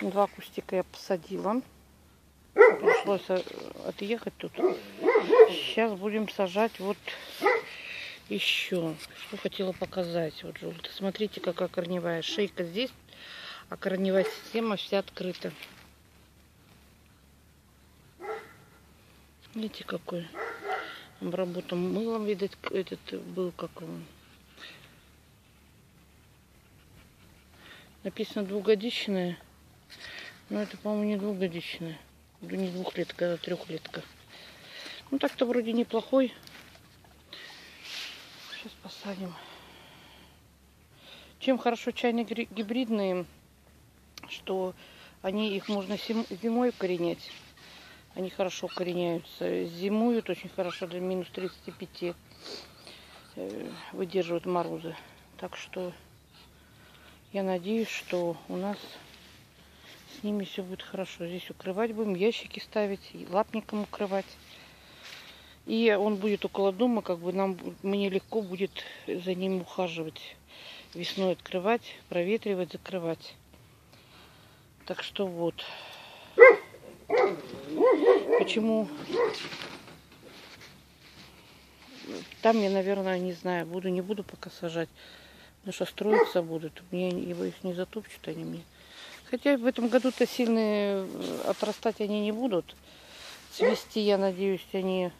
Два кустика я посадила. Пришлось э, отъехать тут. Сейчас будем сажать вот еще. Что хотела показать. Вот желтый. Смотрите, какая корневая шейка здесь, а корневая система вся открыта. Видите, какой обработан мылом, видать, этот был как он. Написано двухгодичная. Но это, по-моему, не двухгодичная. Не двухлетка, а трехлетка. Ну так-то вроде неплохой. Сейчас посадим. Чем хорошо чайные гибридные, что они их можно зимой коренять. Они хорошо укореняются. Зимуют очень хорошо до минус 35. Э, выдерживают морозы. Так что я надеюсь, что у нас с ними все будет хорошо. Здесь укрывать будем, ящики ставить, лапником укрывать. И он будет около дома, как бы нам мне легко будет за ним ухаживать. Весной открывать, проветривать, закрывать. Так что вот. Почему? Там я, наверное, не знаю, буду, не буду пока сажать. Потому что строиться будут. Мне его их не затопчут они мне. Хотя в этом году-то сильные э, отрастать они не будут. Цвести, я надеюсь, они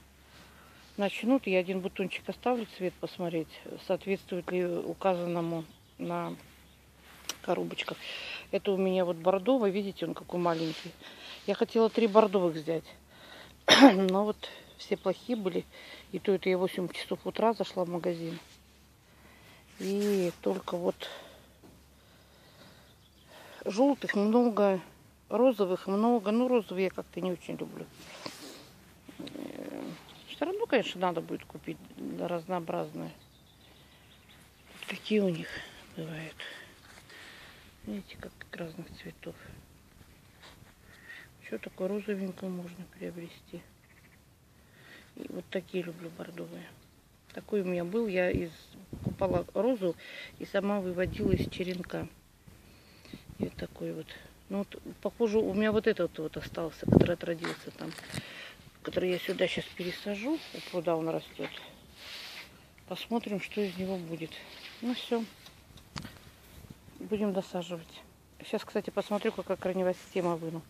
начнут. Я один бутончик оставлю цвет посмотреть, соответствует ли указанному на коробочках. Это у меня вот бордовый, видите, он какой маленький. Я хотела три бордовых взять. Но вот все плохие были. И то это я 8 часов утра зашла в магазин. И только вот желтых много, розовых много. Ну, розовые я как-то не очень люблю. Э, Все равно, конечно, надо будет купить разнообразные. Какие у них бывают. Видите, как разных цветов. Что такое розовенькое можно приобрести. И вот такие люблю бордовые. Такой у меня был. Я из купала розу и сама выводила из черенка. И вот такой вот. Ну вот, похоже, у меня вот этот вот остался, который отродился там. Который я сюда сейчас пересажу. У пруда он растет. Посмотрим, что из него будет. Ну все. Будем досаживать. Сейчас, кстати, посмотрю, какая корневая система выну.